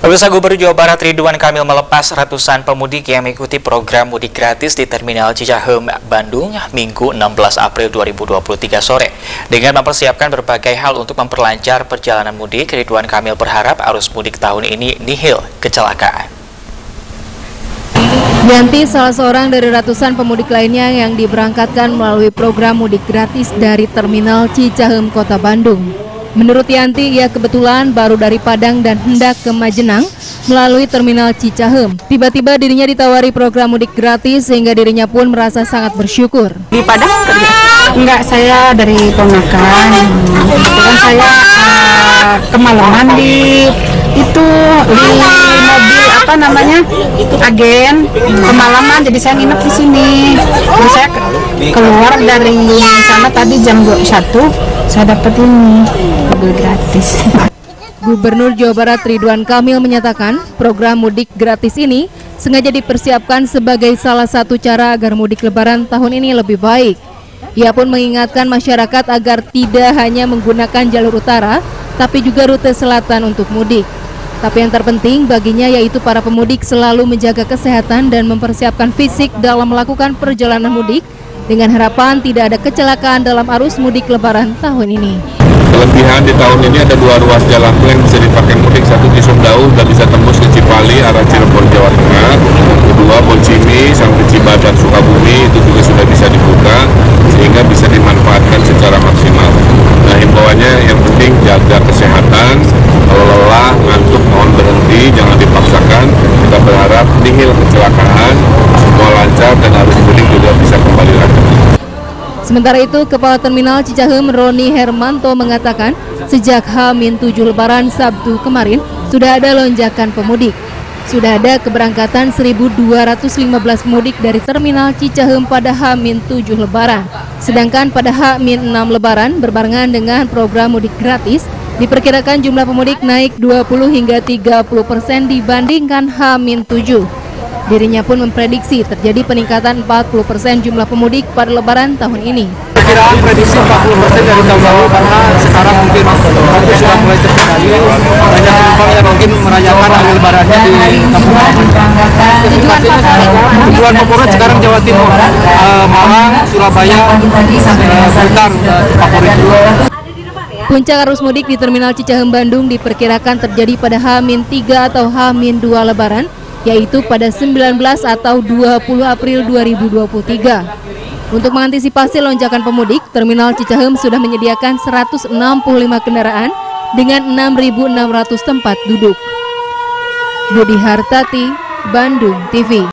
Pemirsa Gubernur Jawa Barat Ridwan Kamil melepas ratusan pemudik yang mengikuti program mudik gratis di Terminal Cicahem, Bandung, Minggu 16 April 2023 sore. Dengan mempersiapkan berbagai hal untuk memperlancar perjalanan mudik, Ridwan Kamil berharap arus mudik tahun ini nihil kecelakaan. Yanti salah seorang dari ratusan pemudik lainnya yang diberangkatkan melalui program mudik gratis dari Terminal Cicahem, Kota Bandung. Menurut Yanti, ia kebetulan baru dari Padang dan hendak ke Majenang melalui Terminal Cicahem. Tiba-tiba dirinya ditawari program mudik gratis sehingga dirinya pun merasa sangat bersyukur. Di Padang kerja? Enggak, saya dari Ponakan. Kebetulan saya uh, kemalaman di itu di mobil apa namanya agen kemalaman jadi saya nginep di sini jadi saya keluar dari sana tadi jam 1 saya dapat ini mobil gratis. Gubernur Jawa Barat Ridwan Kamil menyatakan program mudik gratis ini sengaja dipersiapkan sebagai salah satu cara agar mudik lebaran tahun ini lebih baik. Ia pun mengingatkan masyarakat agar tidak hanya menggunakan jalur utara, tapi juga rute selatan untuk mudik. Tapi yang terpenting baginya yaitu para pemudik selalu menjaga kesehatan dan mempersiapkan fisik dalam melakukan perjalanan mudik dengan harapan tidak ada kecelakaan dalam arus mudik lebaran tahun ini. Kelebihan di tahun ini ada dua ruas jalan tol yang bisa dipakai mudik, satu di Sumdau dan bisa tembus ke Cipali arah Cirebon Jawa Tengah, kedua Boncimi sampai Cibadak Sukabumi itu juga sudah bisa dibuka sehingga bisa dimanfaatkan secara maksimal. Nah himbauannya yang penting jaga kesehatan, kalau lelah, ngantuk, mohon berhenti, jangan dipaksakan. Kita berharap nihil kecelakaan, semua lancar dan arus mudik juga bisa kembali lancar. Sementara itu, Kepala Terminal Cicahem Roni Hermanto mengatakan sejak H-7 Lebaran Sabtu kemarin sudah ada lonjakan pemudik. Sudah ada keberangkatan 1.215 pemudik dari Terminal Cicahem pada H-7 Lebaran. Sedangkan pada H-6 Lebaran berbarengan dengan program mudik gratis, diperkirakan jumlah pemudik naik 20 hingga 30 persen dibandingkan H-7. Dirinya pun memprediksi terjadi peningkatan 40% persen jumlah pemudik pada lebaran tahun ini. Perkiraan prediksi 40% persen dari tahun lalu karena sekarang mungkin waktu sudah mulai terkendali. Banyak penumpang yang mungkin merayakan hari lebarannya di kampung Tujuan favorit Tujuan favorit sekarang Jawa Timur, uh, Malang, Surabaya, uh, Blitar uh, favorit Puncak arus mudik di Terminal Cicahem Bandung diperkirakan terjadi pada H-3 atau H-2 Lebaran yaitu pada 19 atau 20 April 2023. Untuk mengantisipasi lonjakan pemudik, Terminal Cicahem sudah menyediakan 165 kendaraan dengan 6.600 tempat duduk. Budi Hartati, Bandung TV